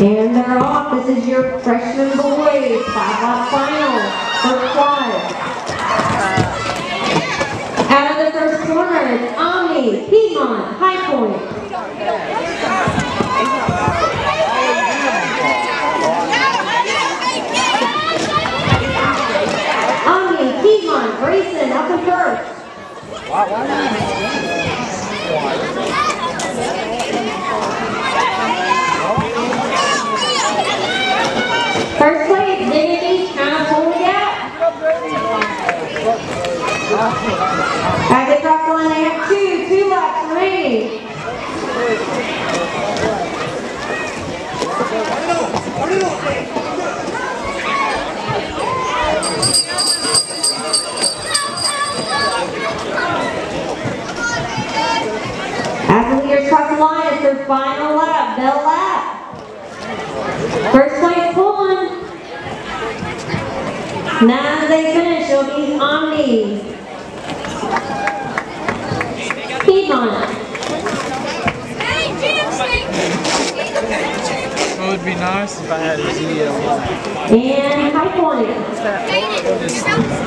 And they're off. This is your freshman boys five lap final for quad. Out of the first corner, it's Omni, Piedmont, High Point. Grayson, up in. First gap. As they one, they have two, two laps remaining. As Now as they finish, it'll be Omni. Piedmont. It would be nice if I had a GM. And High Point. Top guard.